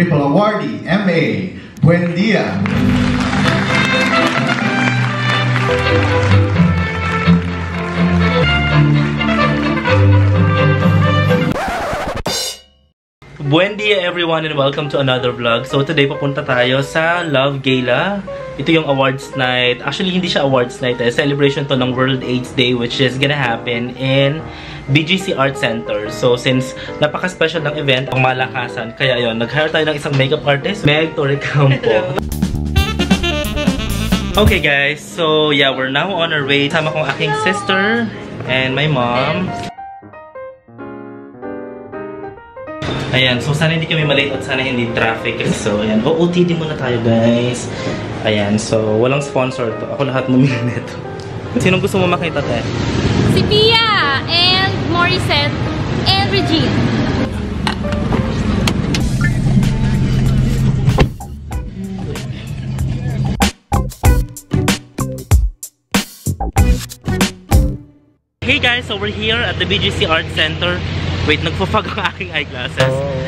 Triple Awardee, MA. Buen dia. Buen dia everyone and welcome to another vlog. So today papunta tayo sa Love Gala. Ito yung awards night. Actually hindi siya awards night eh. Celebration to ng World AIDS Day which is gonna happen in BGC Art Center. So since napaka-special ng event, ang malakasan. Kaya yon nag-hire tayo ng isang makeup artist, Meg Torrecampo. Okay guys, so yeah, we're now on our way. Sama kong aking sister and my mom. Ayan, so sana hindi kami malate at sana hindi traffic. So, ayan. OOTD muna tayo, guys. Ayan, so walang sponsor to. Ako lahat mamili nito. Sinong gusto mo makita, te? Si Pia and Morissette and Regine. Hey guys, so we're here at the BGC Art Center. Wait, nagpo-fog ang aking eyeglasses. vlog.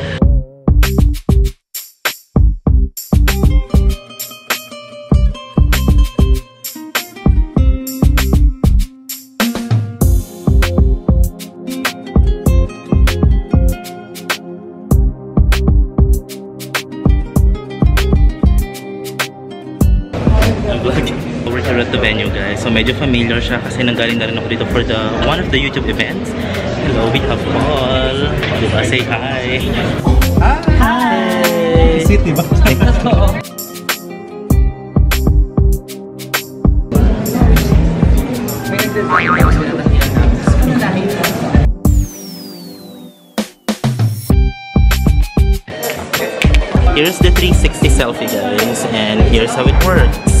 Medyo familiar siya kasi nanggaling na rin ako dito for the one of the YouTube events. Hello, we have Paul. Diba? Say hi. Hi! Sweet, di ba? Here's the 360 selfie guys and here's how it works.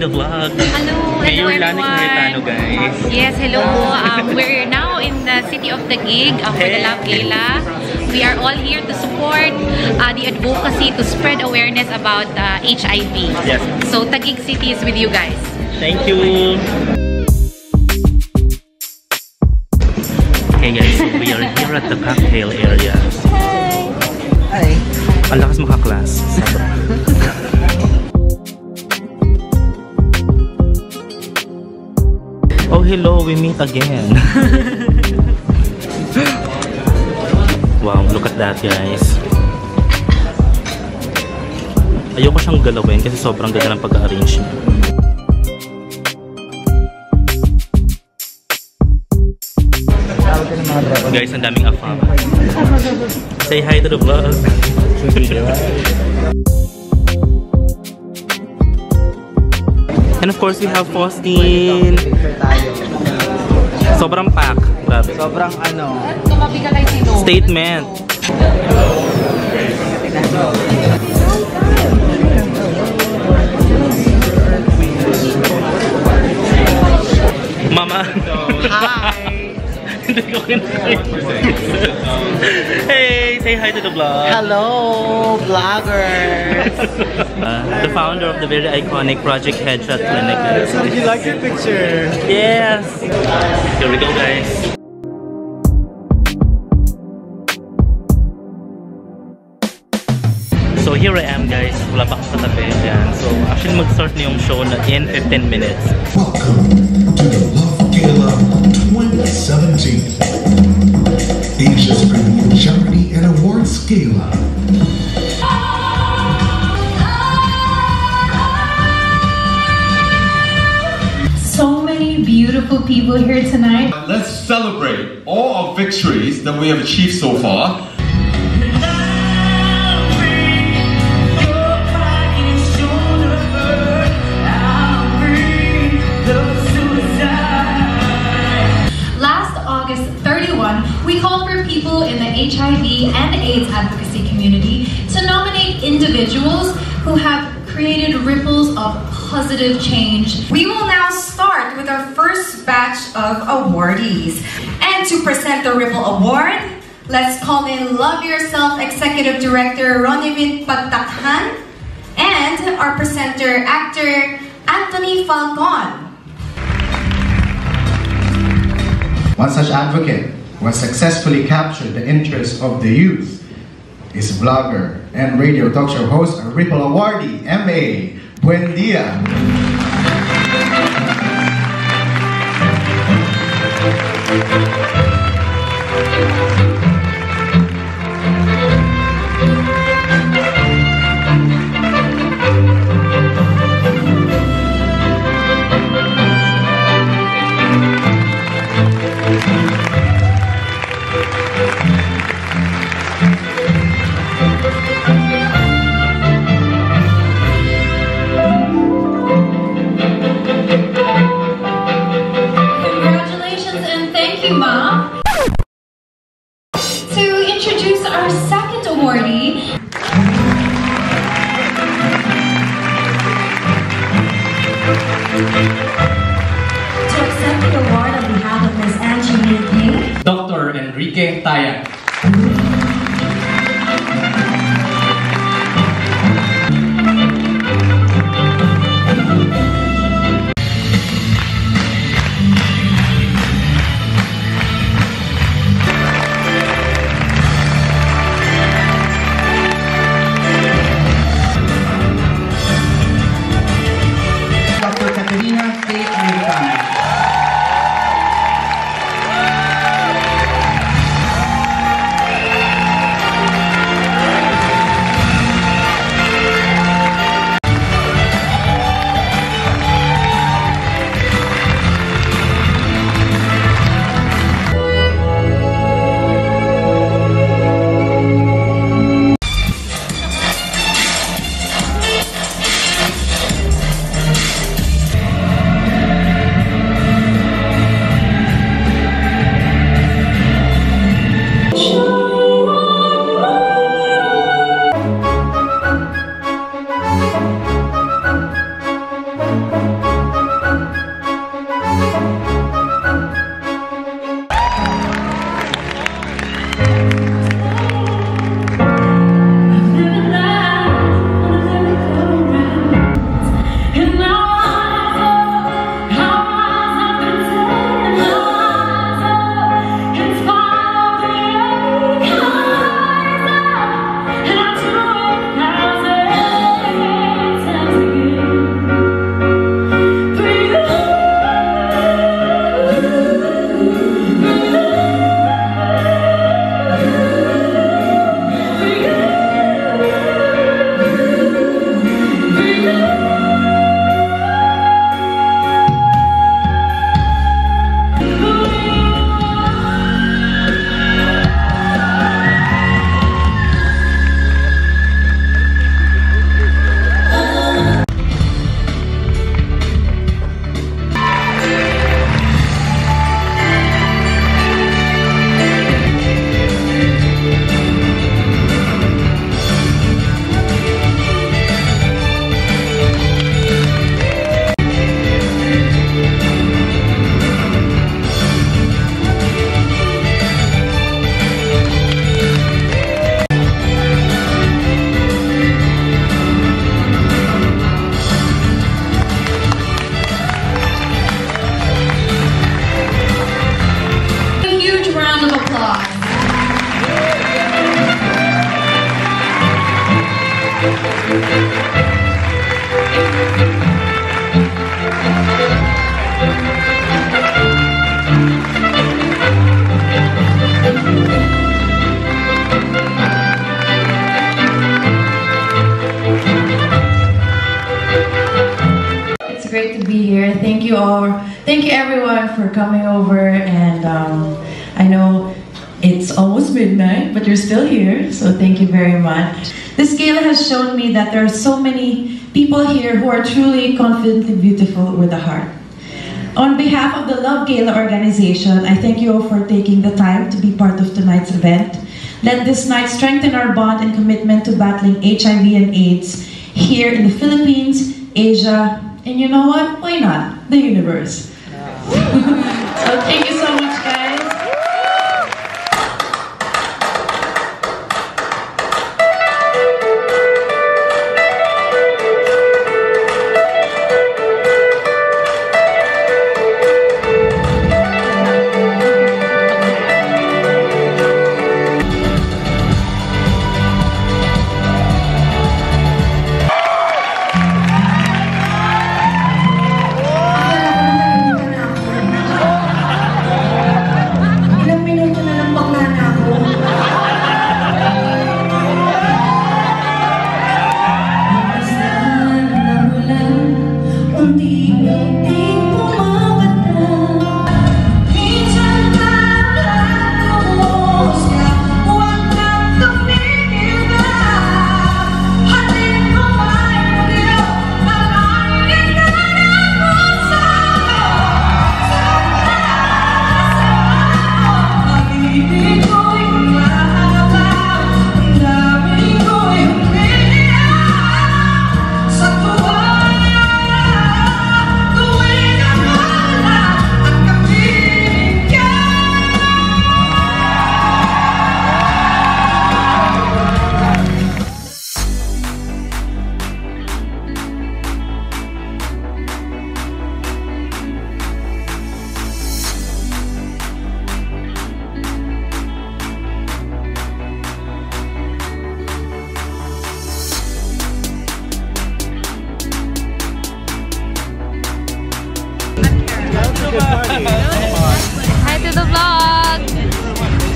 The vlog. Hello, hello everyone. Cayetano, guys. Yes, hello. Um, we're now in the city of the gig uh, for the Love Gala. We are all here to support uh, the advocacy to spread awareness about uh, HIV. Yes. So Taguig City is with you guys. Thank you. Okay guys, we are here at the cocktail area. Hi. Ang lakas makaklas. Sobra. hello, we meet again. wow, look at that guys. Ayoko siyang galawin kasi sobrang ganda ng pag-arrange niya. Guys, ang daming afam. Say hi to the vlog. And of course, we have Faustine. Sobrang pack. Grabe. Sobrang ano, Tumabi ka kay Sino. Statement. Say hi to the vlog. Hello, vloggers! Uh, the founder of the very iconic Project Headshot Clinic. Did you like your picture? Yes! Here we go guys. So here I am guys, wala pa akong katabi dyan. So actually mag-start na yung show na in 15 minutes. Welcome to the Love Gala 2017. Asia's premier charity and awards gala. So many beautiful people here tonight. Let's celebrate all our victories that we have achieved so far. Advocacy community to nominate individuals who have created ripples of positive change. We will now start with our first batch of awardees. And to present the Ripple Award, let's call in Love Yourself Executive Director Ronivin Pagtakhan and our presenter, actor Anthony Falcon. One such advocate who has successfully captured the interest of the youth is blogger and radio talk show host, a Ripple awardee, MA. Buen dia. Here. Thank you all. Thank you everyone for coming over. And um, I know it's almost midnight, but you're still here. So thank you very much. This gala has shown me that there are so many people here who are truly confidently beautiful with a heart. On behalf of the Love Gala organization, I thank you all for taking the time to be part of tonight's event. Let this night strengthen our bond and commitment to battling HIV and AIDS here in the Philippines, Asia, and you know what? Why not? The universe. so thank you so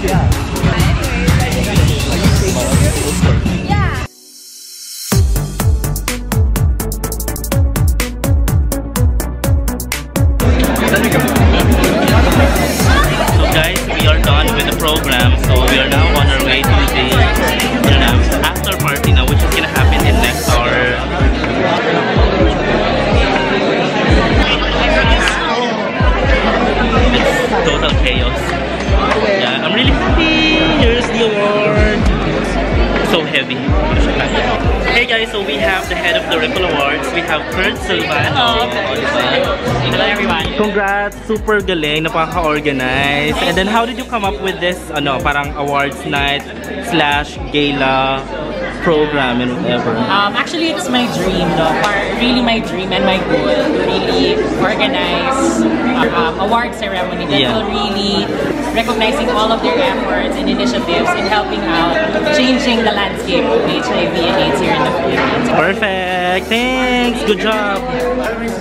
Yeah. Have Kurt Silvano. Hello everyone. Congrats, super galing, napaka-organize. And then how did you come up with this ano, parang awards night slash gala program and whatever? Um, actually, it's my dream, no? Par- really my dream and my goal to really organize um, award ceremony that Yeah. will really recognizing all of their efforts and initiatives in helping out changing the landscape of HIV and AIDS here in the Philippines. Perfect! Thanks! Good job!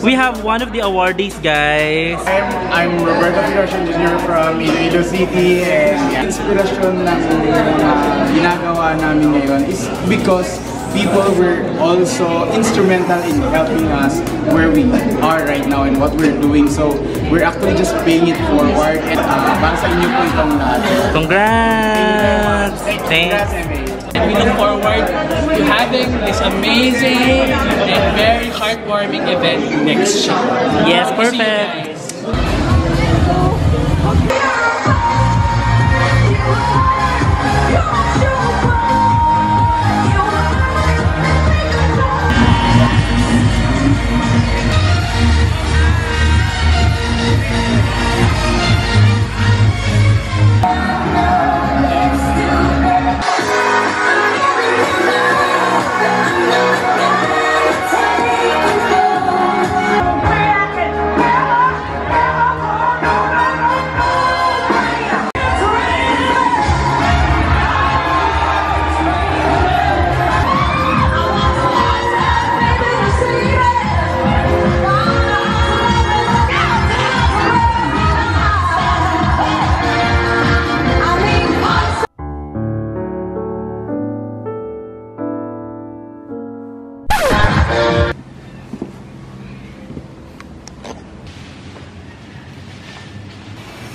We have one of the awardees, guys. I'm I'm Roberto Filosyon Jr. from Iloilo City and yeah, inspirasyon ng uh, ginagawa namin ngayon is because people were also instrumental in helping us where we are right now and what we're doing. So we're actually just paying it forward and uh, para sa inyo po itong lahat. Congrats! Congrats, MA. We look forward to having this amazing and very heartwarming event next year. Yes, perfect!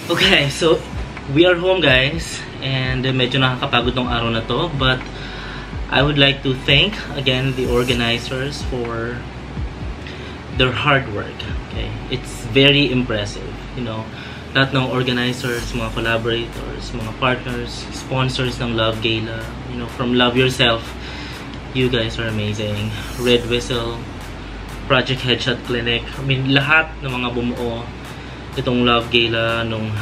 Okay, so we are home guys and uh, medyo nakakapagod tong araw na to but I would like to thank again the organizers for their hard work. Okay, it's very impressive. You know, lahat ng organizers, mga collaborators, mga partners, sponsors ng Love Gala. You know, from Love Yourself, you guys are amazing. Red Whistle, Project Headshot Clinic. I mean, lahat ng mga bumuo itong Love Gala nung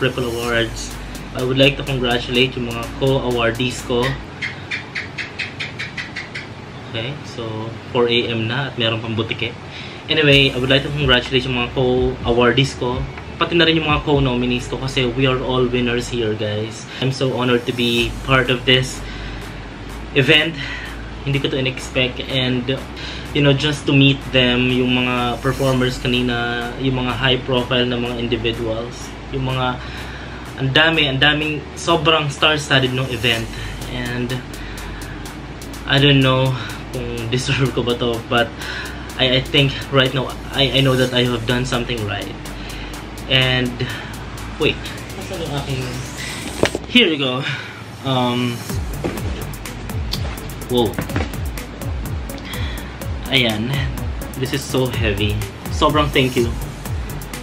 Ripple Awards. I would like to congratulate yung mga co-awardees ko. Okay, so 4 a.m. na at meron pang butike. Anyway, I would like to congratulate yung mga co-awardees ko. Pati na rin yung mga co-nominees ko kasi we are all winners here, guys. I'm so honored to be part of this event. Hindi ko to in-expect and you know, just to meet them, yung mga performers kanina, yung mga high profile na mga individuals, yung mga ang dami, ang daming sobrang star-studded ng event. And I don't know kung deserve ko ba to but I, I think right now I, I know that I have done something right. And wait. Nasa yung here you go. Um whoa ayan. This is so heavy. Sobrang thank you.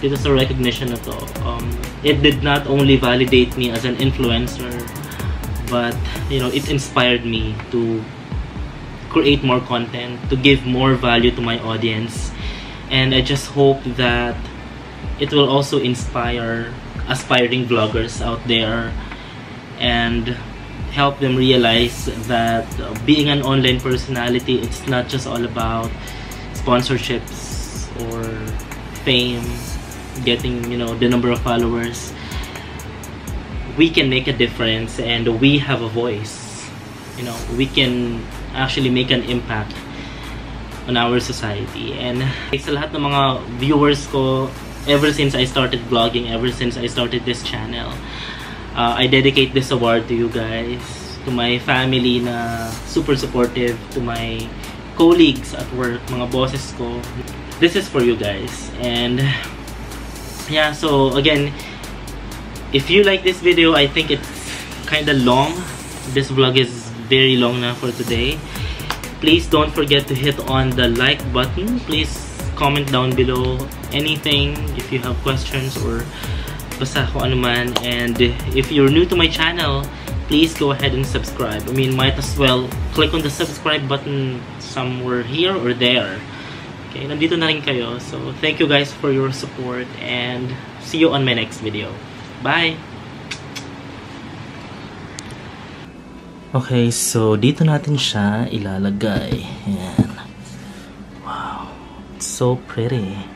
Dito a recognition na to. Um, it did not only validate me as an influencer but you know it inspired me to create more content to give more value to my audience. And I just hope that it will also inspire aspiring vloggers out there. And help them realize that uh, being an online personality it's not just all about sponsorships or fame getting you know the number of followers. We can make a difference and we have a voice. You know we can actually make an impact on our society. And sa lahat ng mga viewers ko ever since I started vlogging ever since I started this channel uh, I dedicate this award to you guys to my family na super supportive to my colleagues at work mga bosses ko. This is for you guys. And yeah so again if you like this video I think it's kind of long. This vlog is very long now for today. Please don't forget to hit on the like button. Please comment down below anything if you have questions or basta kung ano man and if you're new to my channel please go ahead and subscribe I mean might as well click on the subscribe button somewhere here or there Okay, nandito na rin kayo. So, thank you guys for your support and see you on my next video. Bye! Okay, so dito natin siya ilalagay. Ayan. Wow. It's so pretty.